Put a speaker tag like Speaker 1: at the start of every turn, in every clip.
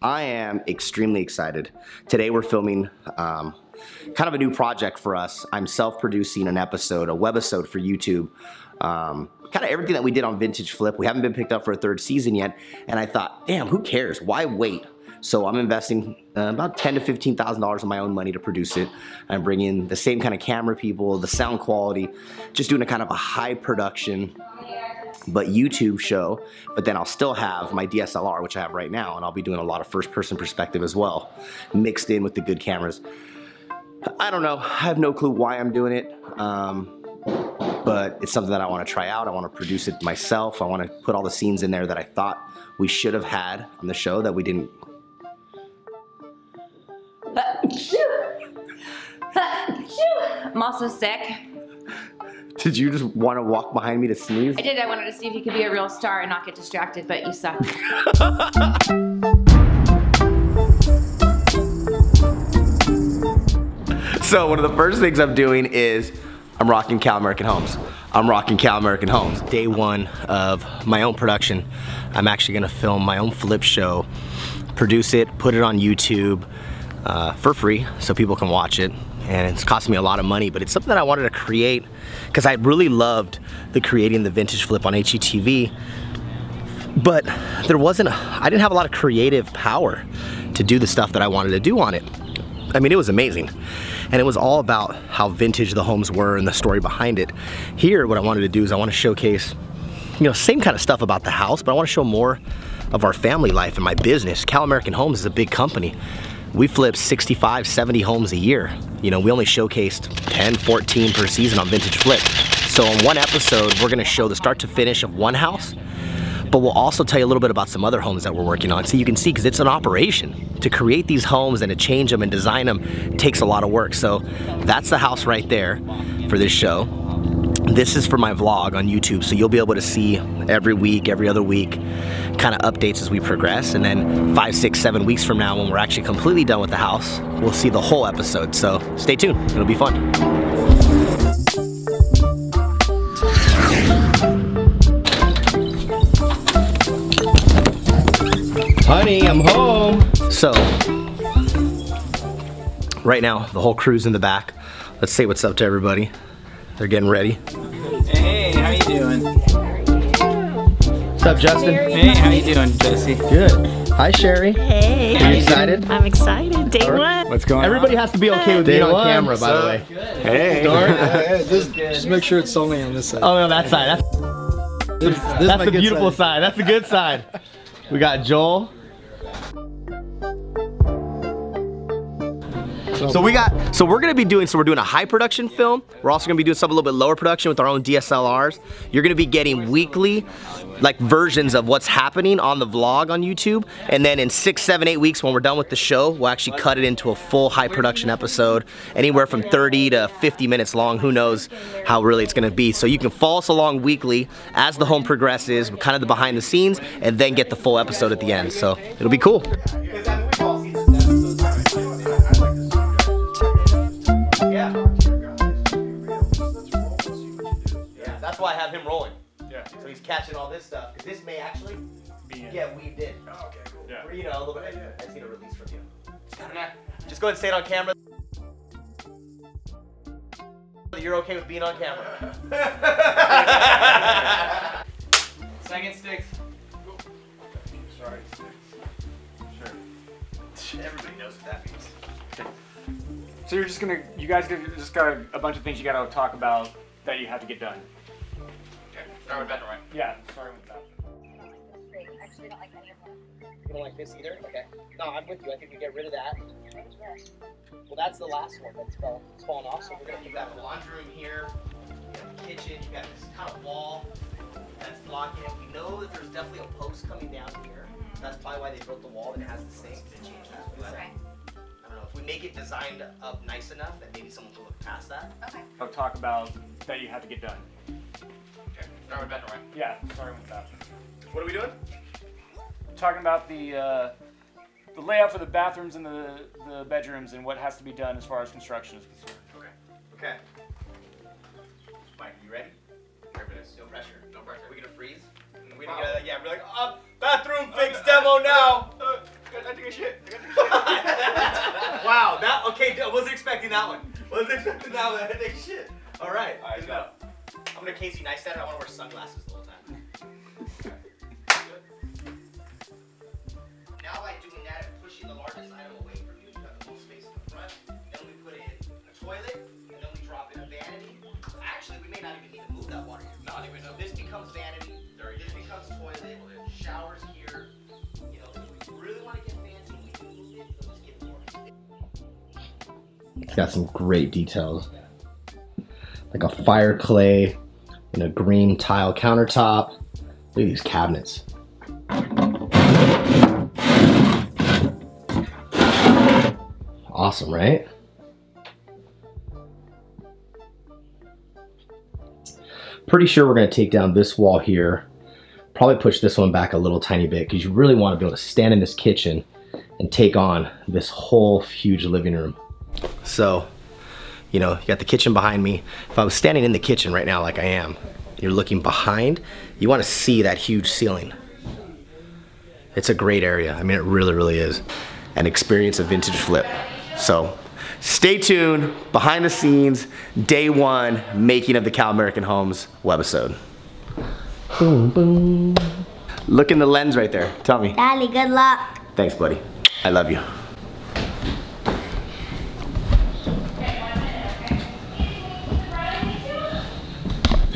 Speaker 1: I am extremely excited. Today we're filming um, kind of a new project for us. I'm self-producing an episode, a webisode for YouTube. Um, kind of everything that we did on Vintage Flip. We haven't been picked up for a third season yet, and I thought, damn, who cares? Why wait? So I'm investing uh, about ten to fifteen thousand dollars of my own money to produce it. I'm bringing the same kind of camera people, the sound quality, just doing a kind of a high production but YouTube show, but then I'll still have my DSLR, which I have right now, and I'll be doing a lot of first person perspective as well, mixed in with the good cameras. I don't know, I have no clue why I'm doing it, um, but it's something that I wanna try out. I wanna produce it myself. I wanna put all the scenes in there that I thought we should have had on the show that we didn't.
Speaker 2: I'm also sick.
Speaker 1: Did you just wanna walk behind me to sneeze?
Speaker 2: I did. I wanted to see if you could be a real star and not get distracted, but you suck.
Speaker 1: So one of the first things I'm doing is I'm rocking Cal American Homes. I'm rocking Cal American Homes. Day one of my own production. I'm actually gonna film my own flip show, produce it, put it on YouTube uh, for free so people can watch it. And it's costing me a lot of money, but it's something that I wanted to create because I really loved the creating the vintage flip on HGTV. But there wasn't, I didn't have a lot of creative power to do the stuff that I wanted to do on it. I mean, it was amazing. And it was all about how vintage the homes were and the story behind it. Here, what I wanted to do is I want to showcase, you know, same kind of stuff about the house, but I want to show more of our family life and my business. Cal American Homes is a big company. We flip 65, 70 homes a year. You know, we only showcased 10, 14 per season on Vintage Flip. So in one episode, we're gonna show the start to finish of one house, but we'll also tell you a little bit about some other homes that we're working on so you can see because it's an operation to create these homes and to change them and design them takes a lot of work so that's the house right there for this show this is for my vlog on YouTube so you'll be able to see every week every other week kind of updates as we progress and then five six seven weeks from now when we're actually completely done with the house we'll see the whole episode so stay tuned it'll be fun Honey, I'm home. So, right now, the whole crew's in the back. Let's say what's up to everybody. They're getting ready.
Speaker 3: Hey, how you doing?
Speaker 1: What's up, Justin?
Speaker 3: Hey, how you doing, Jesse?
Speaker 1: Good. Hi, Sherry.
Speaker 4: Hey,
Speaker 1: Are you excited?
Speaker 4: I'm excited. Day one.
Speaker 3: What's going
Speaker 1: Everybody
Speaker 3: on?
Speaker 1: Everybody has to be okay with being on camera, by the way.
Speaker 3: Hey.
Speaker 1: Dorn?
Speaker 5: just, just make sure it's only on this side.
Speaker 1: Oh, no, that side. That's,
Speaker 5: this, this
Speaker 1: that's the beautiful
Speaker 5: side.
Speaker 1: side. That's the good side. We got Joel. So we got, so we're gonna be doing, so we're doing a high production film. We're also gonna be doing something a little bit lower production with our own DSLRs. You're gonna be getting weekly, like versions of what's happening on the vlog on YouTube. And then in six, seven, eight weeks when we're done with the show, we'll actually cut it into a full high production episode, anywhere from 30 to 50 minutes long. Who knows how really it's gonna be. So you can follow us along weekly as the home progresses, kind of the behind the scenes, and then get the full episode at the end. So it'll be cool. Yeah. So he's catching all this stuff. Because this may actually
Speaker 6: Be in.
Speaker 1: get weaved in.
Speaker 6: Oh, okay, cool. Yeah.
Speaker 1: Or, you know, a little bit. I just need a release from you. Just go ahead and say it on camera. You're okay with being on camera.
Speaker 3: Second sticks.
Speaker 6: Sorry. sticks. Sure.
Speaker 1: Everybody knows what that means.
Speaker 6: So you're just gonna, you guys just got a, a bunch of things you gotta talk about that you have to get done.
Speaker 3: Okay, start with bedroom, right?
Speaker 6: Yeah, starting with that.
Speaker 1: You don't like this either? Okay. No, I'm with you. I think we get rid of that. Well, that's the last one that's fell, fallen off, so we're gonna keep that in the laundry room here. You got the kitchen, you got this kind of wall that's blocking it. We know that there's definitely a post coming down here. Mm-hmm. That's probably why they built the wall and it has the sink to change that. But
Speaker 2: Okay.
Speaker 1: I don't know, if we make it designed up nice enough that maybe someone can look past that.
Speaker 2: Okay.
Speaker 6: I'll talk about that you have to get done.
Speaker 3: Start with Benroy.
Speaker 6: Yeah, starting with that.
Speaker 1: What are we doing?
Speaker 6: Talking about the uh, the layout for the bathrooms and the, the bedrooms and what has to be done as far as construction is concerned.
Speaker 1: Okay. Okay. Mike, you ready?
Speaker 3: You ready
Speaker 1: No pressure.
Speaker 3: No pressure.
Speaker 1: Are we gonna freeze?
Speaker 3: Are
Speaker 1: gonna get, yeah, we're like, oh, bathroom fix uh, uh, demo now.
Speaker 3: I take a shit. wow, that okay. I wasn't
Speaker 1: expecting that one. Wasn't expecting that one. I take a shit. All right.
Speaker 3: All right. go.
Speaker 1: I'm gonna Casey Neistat. I want to wear sunglasses the whole time. Now by doing that and pushing the largest item away from you, you have the most space in the front. Then we put in a toilet, and then we drop in a vanity. Actually, we may not even need to move that water. Not even. So this becomes vanity. This becomes toilet. Showers here. You know, if we really want to get fancy, we can move it. But let's get more. It's got some great details. Like a fire clay a green tile countertop. Look at these cabinets. Awesome, right? Pretty sure we're gonna take down this wall here. Probably push this one back a little tiny bit because you really want to be able to stand in this kitchen and take on this whole huge living room. So, you know, you got the kitchen behind me. If I was standing in the kitchen right now like I am, you're looking behind, you want to see that huge ceiling. It's a great area. I mean, it really, really is. And experience a vintage flip. So stay tuned, behind the scenes, day one, making of the Cal American Homes webisode. Boom, boom. Look in the lens right there. Tell me.
Speaker 4: Daddy, good luck.
Speaker 1: Thanks, buddy. I love you.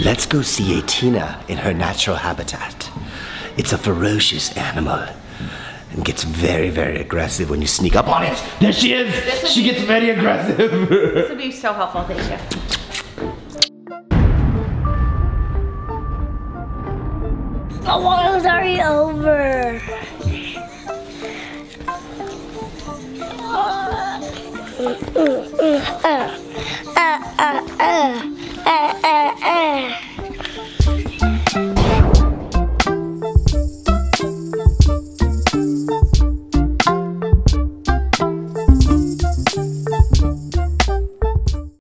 Speaker 1: Let's go see a Tina in her natural habitat. It's a ferocious animal and gets very, very aggressive when you sneak up on it. There she is. She gets very aggressive.
Speaker 2: This would be so helpful. Thank you.
Speaker 4: The war's already over. Uh, uh, uh, uh 哎哎哎！